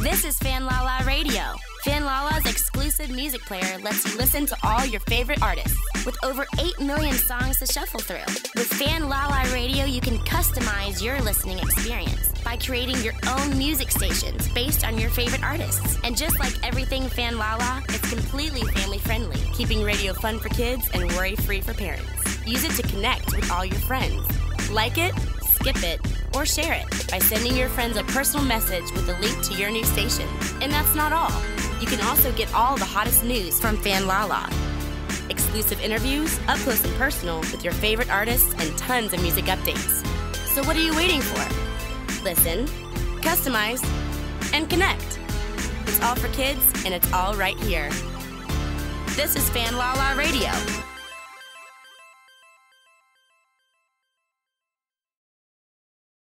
This is Fanlala Radio. Fanlala's exclusive music player lets you listen to all your favorite artists with over 8 million songs to shuffle through. With Fanlala Radio, you can customize your listening experience by creating your own music stations based on your favorite artists. And just like everything Fanlala, it's completely family friendly, keeping radio fun for kids and worry free for parents. Use it to connect with all your friends. Like it, skip it, or share it by sending your friends a personal message with a link to your new station. And that's not all. You can also get all the hottest news from Fanlala. Exclusive interviews, up close and personal with your favorite artists, and tons of music updates. So what are you waiting for? Listen, customize, and connect. It's all for kids, and it's all right here. This is Fanlala Radio.